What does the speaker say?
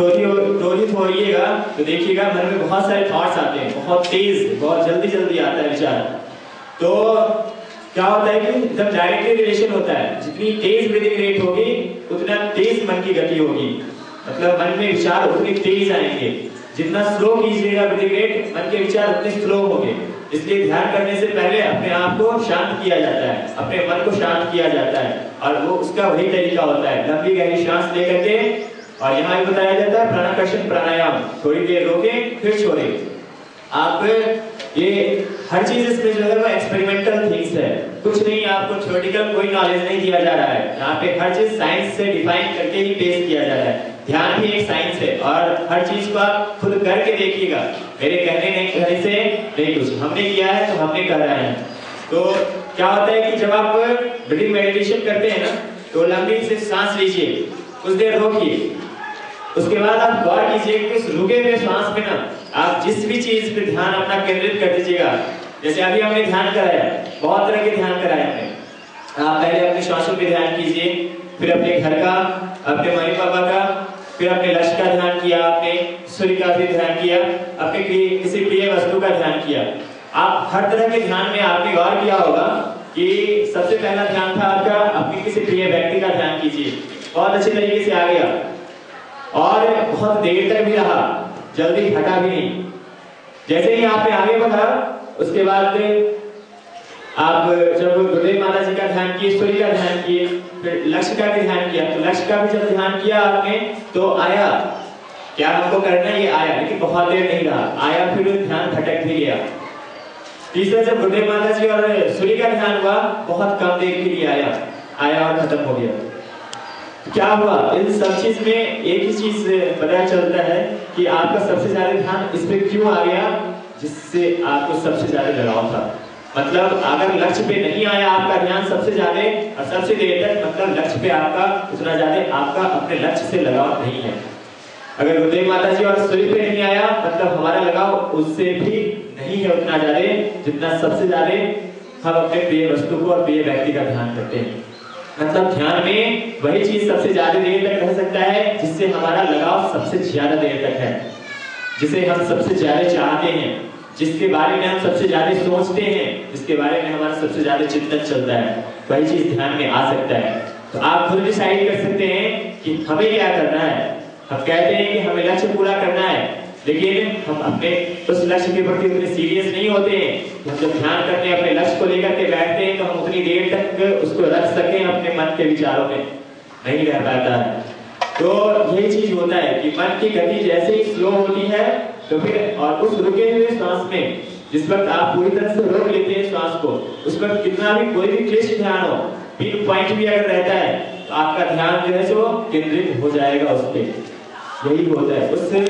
क्रोधित हो रहिएगा तो देखिएगा, मन में बहुत सारे थॉट्स आते हैं, बहुत तेज, बहुत जल्दी जल्दी आता है विचार। तो क्या होता है कि जब डायरेक्टली रिलेशन होता है, जितनी तेज ब्रीदिंग रेट होगी, उतना तेज मन की गति होगी। मतलब मन में विचार उतने तेज आएँगे। जितना स्लो कीजिएगा ब्रीदिंग रेट मन के विचार उतने स्लो होंगे। इसलिए ध्यान करने से पहले अपने आप को शांत किया जाता है, अपने मन को शांत किया जाता है। और वो उसका वही तरीका होता है, लंबी गहरी सांस लेकर के और यहाँ भी बताया जाता है, प्राणाकर्षण प्राणायाम। थोड़ी देर रोके, फिर छोड़े। आप, ये हर चीज़ इसमें जो है वो एक्सपेरिमेंटल थिंग्स है। कुछ नहीं, आपको थ्योरेटिकल कोई नॉलेज नहीं दिया जा रहा है। यहाँ पे हर चीज़ साइंस से डिफाइन करके ही पेश किया जा रहा है। ध्यान भी एक साइंस है और हर चीज़ को आप खुद करके देखिएगा। मेरे कहने नहीं, कहने से नहीं कुछ। हमने किया है तो हमने कर रहे हैं। तो क्या होता है कि जब आप ब्रीथिंग मेडिटेशन करते हैं ना तो लंबी से सांस लीजिए, कुछ देर रोकिए। उसके बाद आप गौर कीजिए कि उस रुके हुए श्वास में ना, आप जिस भी चीज़ पे ध्यान अपना केंद्रित कर दीजिएगा, जैसे अभी हमने ध्यान कराया, बहुत तरह के ध्यान कराए हमने। आप पहले अपने श्वासों पे ध्यान कीजिए, फिर अपने घर का, अपने मम्मी पापा का, फिर अपने लक्ष्य का ध्यान किया आपने, सूर्य का भी ध्यान किया, अपने किसी प्रिय वस्तु का ध्यान किया। आप हर तरह के ध्यान में आपने गौर किया होगा कि सबसे पहला ध्यान था आपका अपने किसी प्रिय व्यक्ति का ध्यान कीजिए। बहुत अच्छे तरीके से आ गया। और बहुत देर तक भी रहा, जल्दी हटा भी नहीं। जैसे ही आपने आगे बढ़ा, उसके बाद आप जब गुरुदेव माता जी का ध्यान किए, सूर्य का ध्यान किए, फिर लक्ष्य का भी ध्यान किया तो लक्ष्य का भी जब ध्यान किया आपने तो आया। क्या हमको करना ये आया। लेकिन बहुत देर नहीं रहा। आया फिर ध्यान भटक भी गया। तीसरा, जब गुरुदेव माता जी और सूर्य का ध्यान हुआ, बहुत कम देर के लिए आया। आया और खत्म हो गया। क्या हुआ? इन सब चीज़ में एक ही चीज़ पता चलता है कि आपका सबसे ज़्यादा ध्यान इस पे क्यों आ गया? जिससे आपको सबसे ज़्यादा लगाव था। मतलब अगर लक्ष्य पे नहीं आया आपका ध्यान सबसे ज़्यादा और सबसे देर तक मतलब लक्ष्य पे आपका उतना ज़्यादा आपका अपने लक्ष्य से लगाव नहीं है। अगर गुरुदेव माता जी और सूर्य पे नहीं आया मतलब हमारा लगाव उससे भी नहीं है उतना ज़्यादा जितना सबसे ज़्यादा हम अपने प्रिय वस्तु को और प्रिय व्यक्ति का ध्यान करते हैं। मतलब ध्यान में वही चीज़ सबसे ज़्यादा देर तक रह सकता है, जिससे हमारा लगाव सबसे ज़्यादा देर तक है, जिसे हम सबसे ज़्यादा चाहते हैं, जिसके बारे में हम सबसे ज़्यादा सोचते हैं, जिसके बारे में हमारा सबसे ज़्यादा चिंतन चलता है, वही चीज़ ध्यान में आ सकता है। तो आप खुद डिसाइड कर सकते हैं कि हमें क्या करना है। हम कहते हैं कि हमें लक्ष्य पूरा करना है, लेकिन हम अपने उस लक्ष्य के प्रति उतने सीरियस नहीं होते हैं। हम जब ध्यान करते हैं, अपने लक्ष्य को लेकर के बैठते उतनी देर तक उसको रख सकें अपने मन के विचारों में। नहीं रह पाता। है तो यही चीज़ होता है कि मन की गति जैसे ही स्लो होती है तो फिर और उस रुके हुए श्वास में, जिस वक्त आप पूरी तरह से रोक लेते हैं श्वास को, उस वक्त कितना भी कोई भी क्लिष्ट ध्यान हो पिन पॉइंट भी अगर रहता है तो आपका ध्यान जो है सो केंद्रित हो जाएगा उस पर यही होता है। उससे